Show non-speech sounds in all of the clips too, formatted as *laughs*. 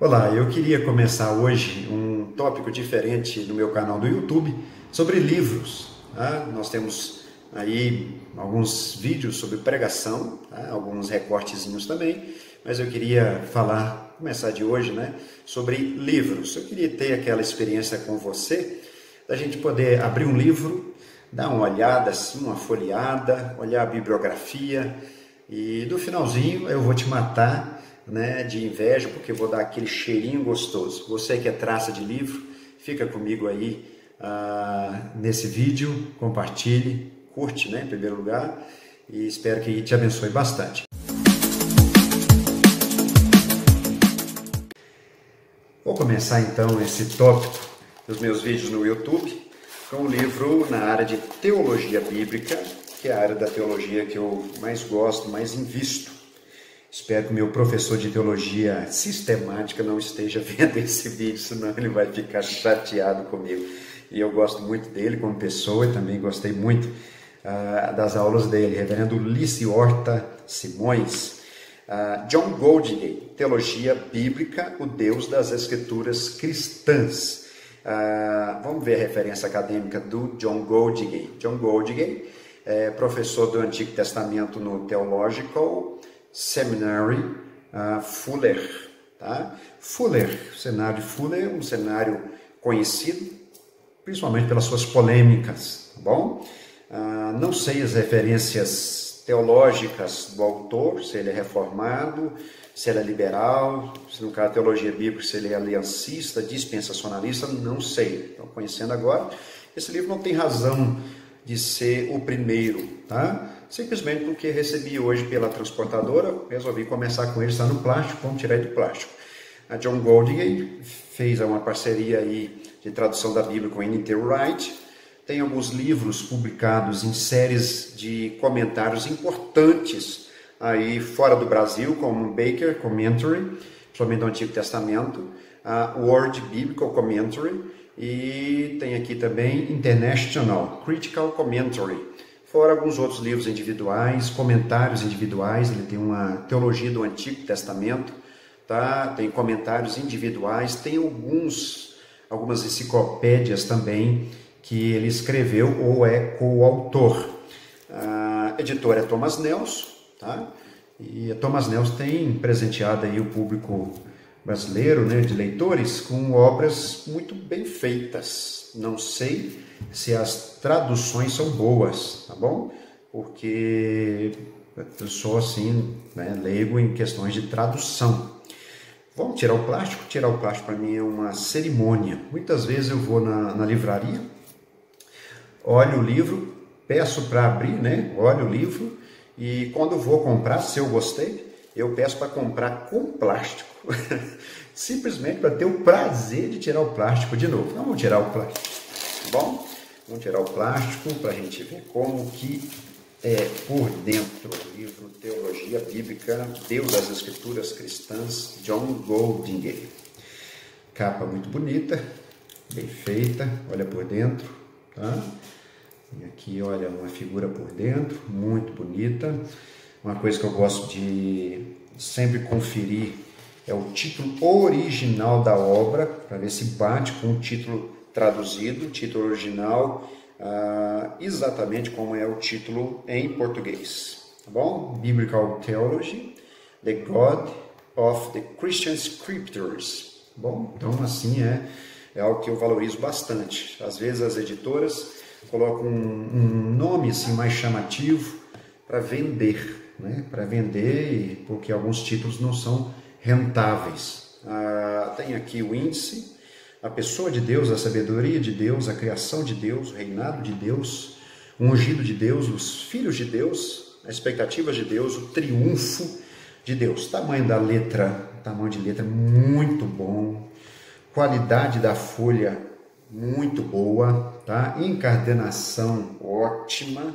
Olá, eu queria começar hoje um tópico diferente no meu canal do YouTube sobre livros. Tá? Nós temos aí alguns vídeos sobre pregação, tá? alguns recortezinhos também, mas eu queria falar, começar de hoje, né, sobre livros. Eu queria ter aquela experiência com você, da gente poder abrir um livro, dar uma olhada assim, uma folheada, olhar a bibliografia e no finalzinho eu vou te matar né, de inveja, porque vou dar aquele cheirinho gostoso. Você que é traça de livro, fica comigo aí ah, nesse vídeo, compartilhe, curte né, em primeiro lugar e espero que te abençoe bastante. Vou começar então esse tópico dos meus vídeos no YouTube com um livro na área de teologia bíblica, que é a área da teologia que eu mais gosto, mais invisto. Espero que o meu professor de teologia sistemática não esteja *laughs* vendo esse vídeo, senão ele vai ficar chateado comigo. E eu gosto muito dele como pessoa e também gostei muito uh, das aulas dele. Reverendo Lice Horta Simões, uh, John Goldingay, Teologia Bíblica, o Deus das Escrituras Cristãs. Uh, vamos ver a referência acadêmica do John Goldingay. John Goldingay é professor do Antigo Testamento no Theological Seminary uh, Fuller. Tá? Fuller, o cenário de Fuller um cenário conhecido, principalmente pelas suas polêmicas, tá bom? Uh, não sei as referências teológicas do autor, se ele é reformado, se ele é liberal, se no caso teologia bíblica, se ele é aliancista, dispensacionalista, não sei. Então, conhecendo agora, esse livro não tem razão de ser o primeiro, tá? Simplesmente porque recebi hoje pela transportadora, resolvi começar com ele, está no plástico, vamos tirar ele do plástico. A John Goldingay fez uma parceria aí de tradução da Bíblia com a N.T. Wright, tem alguns livros publicados em séries de comentários importantes aí fora do Brasil, como Baker Commentary, principalmente do Antigo Testamento, a Word Biblical Commentary, e tem aqui também International Critical Commentary, fora alguns outros livros individuais, comentários individuais, ele tem uma teologia do Antigo Testamento, tá? Tem comentários individuais, tem alguns algumas enciclopédias também que ele escreveu ou é coautor. A editora é Thomas Nelson, tá? E a Thomas Nelson tem presenteado aí o público brasileiro, né, de leitores, com obras muito bem feitas. Não sei se as traduções são boas, tá bom? Porque eu sou assim, né, leigo em questões de tradução. Vamos tirar o plástico? Tirar o plástico para mim é uma cerimônia. Muitas vezes eu vou na, na livraria, olho o livro, peço para abrir, né? Olho o livro e quando vou comprar, se eu gostei, eu peço para comprar com plástico. *laughs* Simplesmente para ter o prazer de tirar o plástico de novo. Vamos tirar o plástico. Tá bom? Vamos tirar o plástico para a gente ver como que é por dentro o livro Teologia Bíblica, Deus das Escrituras Cristãs, John Goldingay. Capa muito bonita, bem feita, olha por dentro, tá? E aqui, olha, uma figura por dentro, muito bonita. Uma coisa que eu gosto de sempre conferir é o título original da obra, para ver se bate com o título traduzido, título original, uh, exatamente como é o título em português. Tá bom? Biblical Theology, The God of the Christian Scriptures. Tá bom, então assim é, é algo que eu valorizo bastante. Às vezes as editoras colocam um, um nome assim mais chamativo para vender, né, para vender, porque alguns títulos não são rentáveis. Ah, tem aqui o índice, a pessoa de Deus, a sabedoria de Deus, a criação de Deus, o reinado de Deus, o ungido de Deus, os filhos de Deus, as expectativas de Deus, o triunfo de Deus. Tamanho da letra, tamanho de letra muito bom, qualidade da folha muito boa, tá? Encardenação ótima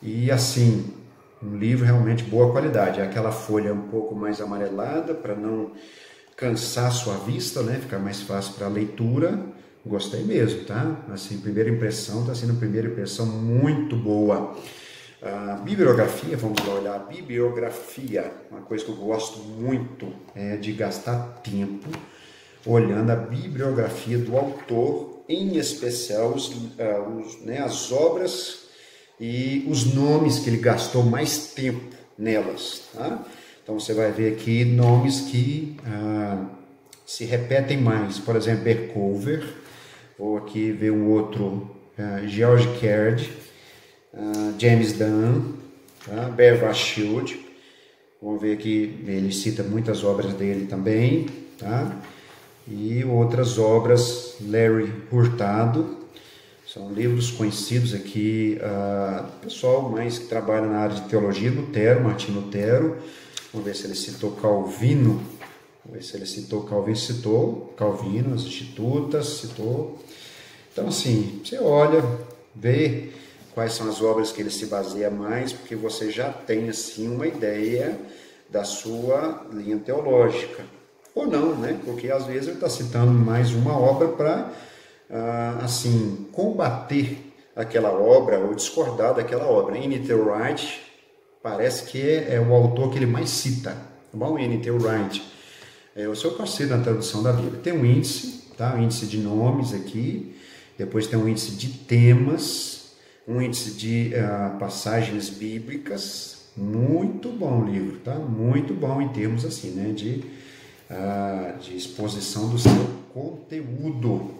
e assim um livro realmente boa qualidade. É aquela folha um pouco mais amarelada para não cansar sua vista, né? Ficar mais fácil para a leitura. Gostei mesmo, tá? Assim, primeira impressão, está sendo primeira impressão muito boa. A bibliografia, vamos lá olhar a bibliografia, uma coisa que eu gosto muito é de gastar tempo olhando a bibliografia do autor, em especial os, uh, os, né, as obras e os nomes que ele gastou mais tempo nelas. Tá? Então você vai ver aqui nomes que uh, se repetem mais, por exemplo, Berkover, ou aqui ver um outro, uh, George Caird, uh, James Dunn, tá? Bear Shield. Vamos ver aqui, ele cita muitas obras dele também, tá? E outras obras, Larry Hurtado, são livros conhecidos aqui, uh, pessoal mais que trabalha na área de teologia, Lutero, Martin Lutero. Vamos ver se ele citou Calvino. Vamos ver se ele citou Calvino, citou Calvino, as Institutas, citou. Então, assim, você olha, vê quais são as obras que ele se baseia mais, porque você já tem assim uma ideia da sua linha teológica. Ou não, né? Porque às vezes ele está citando mais uma obra para, ah, assim, combater aquela obra ou discordar daquela obra. N.T. Wright parece que é, é, o autor que ele mais cita, tá bom? N.T. Wright. É o seu parceiro na tradução da Bíblia. Tem um índice, tá? Um índice de nomes aqui, depois tem um índice de temas, um índice de uh, passagens bíblicas, muito bom livro, tá? Muito bom em termos assim, né? De, uh, de exposição do seu conteúdo.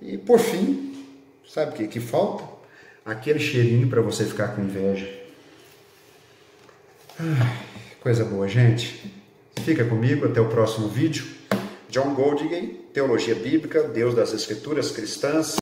E por fim, sabe o que, que falta? Aquele cheirinho para você ficar com inveja. Coisa boa, gente. Fica comigo até o próximo vídeo. John Golding, Teologia Bíblica, Deus das Escrituras Cristãs.